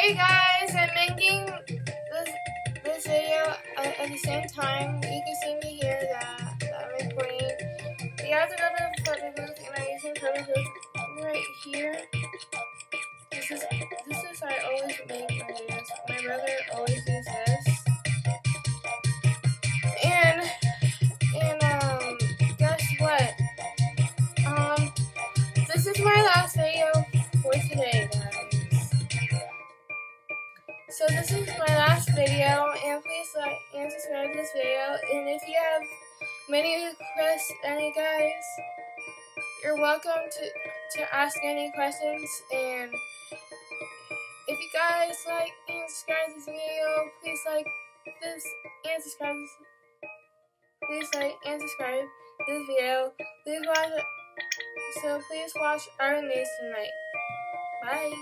Hey guys, I'm making this this video at, at the same time. You can see me here that, that I'm recording. We have to go to the photo booth and I'm using photo booth right here. This is this is how I always make my videos. My brother always uses this. And and um guess what? Um this is my last video So this is my last video, and please like and subscribe to this video. And if you have many requests, any guys, you're welcome to to ask any questions. And if you guys like and subscribe to this video, please like this and subscribe. This, please like and subscribe to this video. Please watch. So please watch our news tonight. Bye.